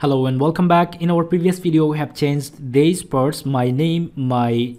Hello and welcome back. In our previous video, we have changed these parts, my name, my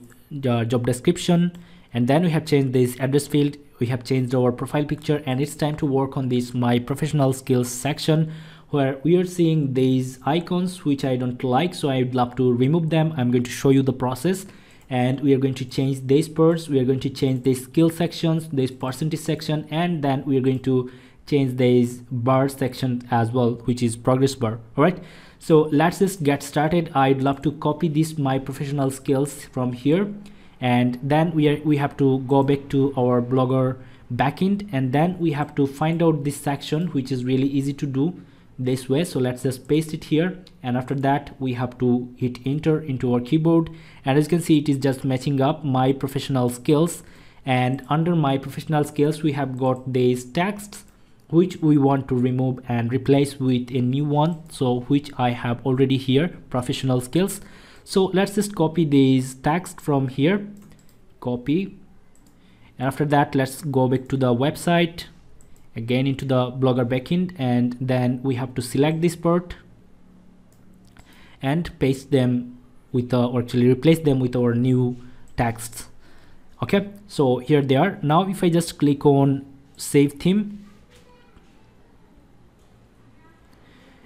uh, job description, and then we have changed this address field. We have changed our profile picture and it's time to work on this my professional skills section where we are seeing these icons which I don't like. So I would love to remove them. I'm going to show you the process and we are going to change these parts. We are going to change the skill sections, this percentage section, and then we are going to change this bar section as well which is progress bar all right so let's just get started. I'd love to copy this my professional skills from here. And then we are we have to go back to our blogger backend and then we have to find out this section which is really easy to do this way. So let's just paste it here. And after that we have to hit enter into our keyboard. And as you can see it is just matching up my professional skills. And under my professional skills we have got these texts which we want to remove and replace with a new one so which I have already here professional skills. So let's just copy this text from here. Copy. After that let's go back to the website again into the blogger backend and then we have to select this part and paste them with uh, or actually replace them with our new texts. Okay so here they are. Now if I just click on save theme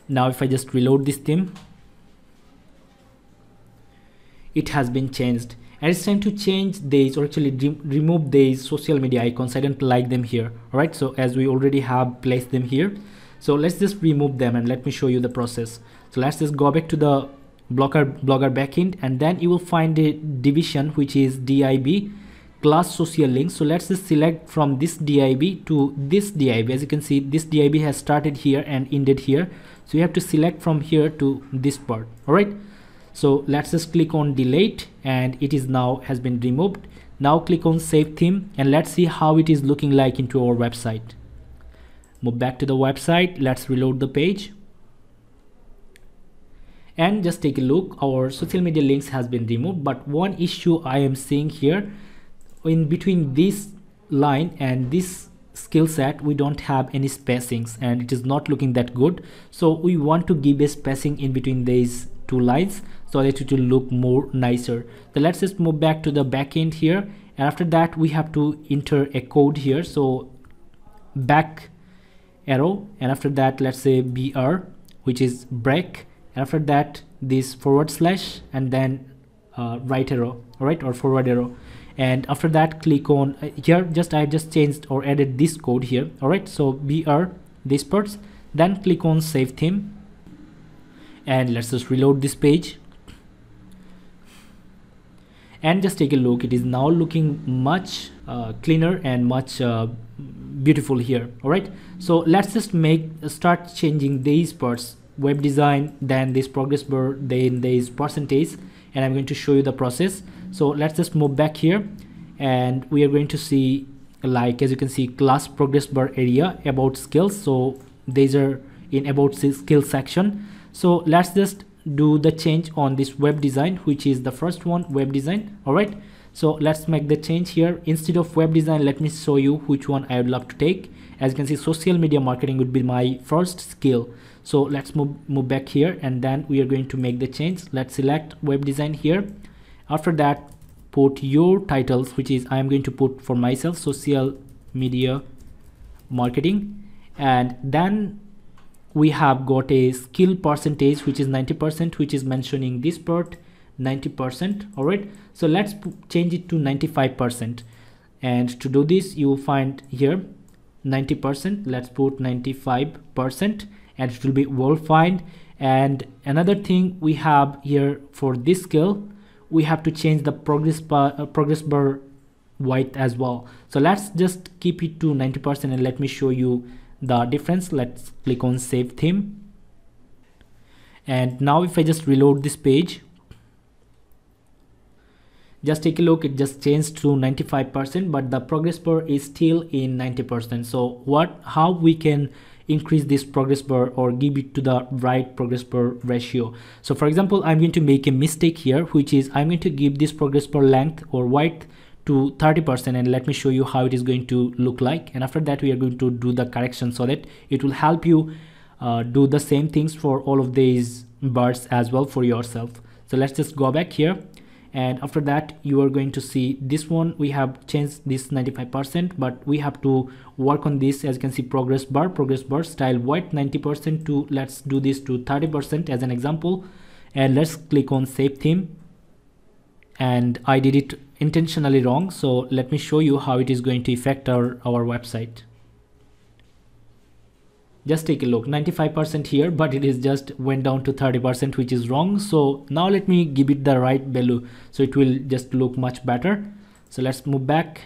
now if I just reload this theme it has been changed. And it's time to change these or actually re remove these social media icons. I don't like them here alright? So as we already have placed them here so let's just remove them and let me show you the process. So let's just go back to the blogger blogger backend and then you will find a division which is div class social link. So let's just select from this div to this div as you can see this div has started here and ended here. So you have to select from here to this part. All right so let's just click on delete and it is now has been removed. Now click on save theme and let's see how it is looking like into our website. Move back to the website. Let's reload the page. And just take a look. Our social media links has been removed but one issue i am seeing here in between this line and this skill set we don't have any spacings and it is not looking that good. So we want to give a spacing in between these two lines so that it will look more nicer. So let's just move back to the back end here. And after that we have to enter a code here. So back arrow and after that let's say br which is break. And after that this forward slash and then uh, right arrow all right or forward arrow and after that click on uh, here just I just changed or added this code here. All right so br this parts then click on save theme. And let's just reload this page. And just take a look. It is now looking much uh, cleaner and much uh, beautiful here. All right so let's just make start changing these parts web design then this progress bar then this percentage. And I'm going to show you the process so let's just move back here and we are going to see like as you can see class progress bar area about skills. So these are in about skills section. So let's just do the change on this web design which is the first one web design. All right. So let's make the change here. Instead of web design let me show you which one i would love to take. As you can see social media marketing would be my first skill. So let's move move back here and then we are going to make the change. Let's select web design here after that put your titles which is i am going to put for myself social media marketing. And then we have got a skill percentage which is 90 percent which is mentioning this part 90 percent all right? So let's change it to 95 percent. And to do this you will find here 90 percent let's put 95 percent and it will be well find and another thing we have here for this skill we have to change the progress bar uh, progress bar white as well. So let's just keep it to 90 percent and let me show you the difference. Let's click on save theme. And now if I just reload this page just take a look it just changed to 95% but the progress bar is still in 90% so what how we can increase this progress bar or give it to the right progress bar ratio. So for example i'm going to make a mistake here which is i'm going to give this progress bar length or width to 30% and let me show you how it is going to look like. And after that we are going to do the correction so that it will help you uh, do the same things for all of these bars as well for yourself. So let's just go back here and after that you are going to see this one. We have changed this 95 percent but we have to work on this. As you can see progress bar progress bar style white 90 percent to let's do this to 30 percent as an example. And let's click on save theme. And i did it intentionally wrong so let me show you how it is going to affect our our website just take a look. 95% here but it is just went down to 30% which is wrong. So now let me give it the right value. So it will just look much better. So let's move back.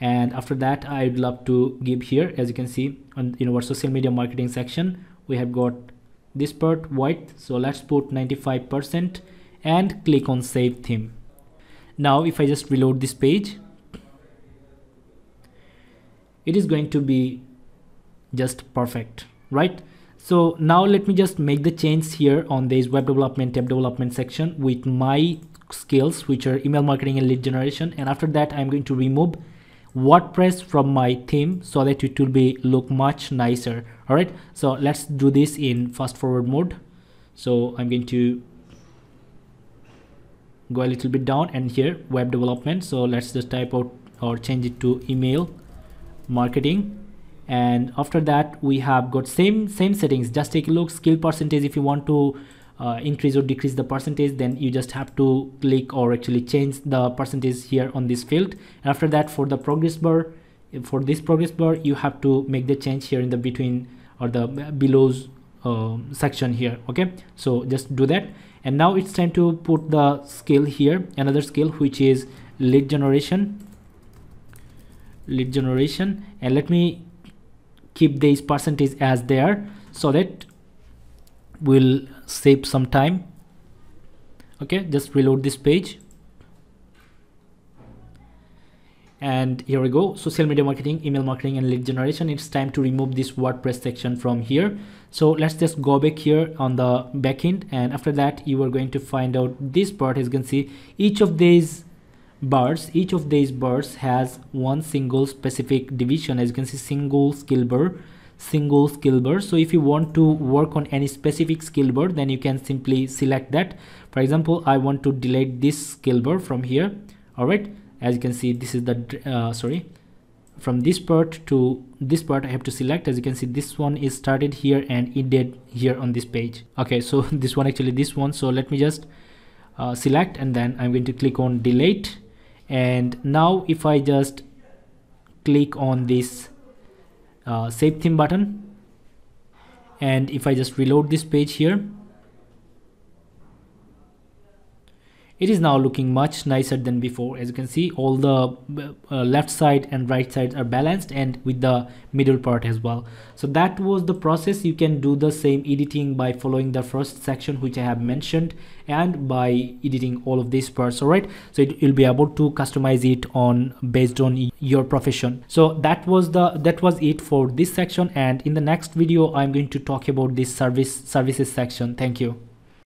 And after that I'd love to give here as you can see on in our social media marketing section we have got this part white. So let's put 95% and click on save theme. Now if I just reload this page it is going to be just perfect right? So now let me just make the change here on this web development tab development section with my skills which are email marketing and lead generation. And after that i'm going to remove wordpress from my theme so that it will be look much nicer. All right? So let's do this in fast forward mode. So i'm going to go a little bit down and here web development. So let's just type out or change it to email marketing and after that we have got same same settings. Just take a look skill percentage if you want to uh, increase or decrease the percentage then you just have to click or actually change the percentage here on this field. And after that for the progress bar for this progress bar you have to make the change here in the between or the below uh, section here okay? So just do that. And now it's time to put the skill here. Another skill which is lead generation. Lead generation. And let me keep these percentage as there so that we'll save some time. Okay just reload this page. And here we go. Social media marketing email marketing and lead generation. It's time to remove this wordpress section from here. So let's just go back here on the backend and after that you are going to find out this part. As you can see each of these bars each of these bars has one single specific division. As you can see single skill bar single skill bar so if you want to work on any specific skill bar then you can simply select that. For example i want to delete this skill bar from here. All right as you can see this is the uh, sorry from this part to this part i have to select. As you can see this one is started here and ended here on this page. Okay so this one actually this one. So let me just uh, select and then i'm going to click on delete and now if I just click on this uh, save theme button and if I just reload this page here it is now looking much nicer than before. As you can see all the uh, left side and right sides are balanced and with the middle part as well. So that was the process. You can do the same editing by following the first section which i have mentioned and by editing all of these parts all right so it, you'll be able to customize it on based on your profession. So that was the that was it for this section and in the next video i'm going to talk about this service services section. Thank you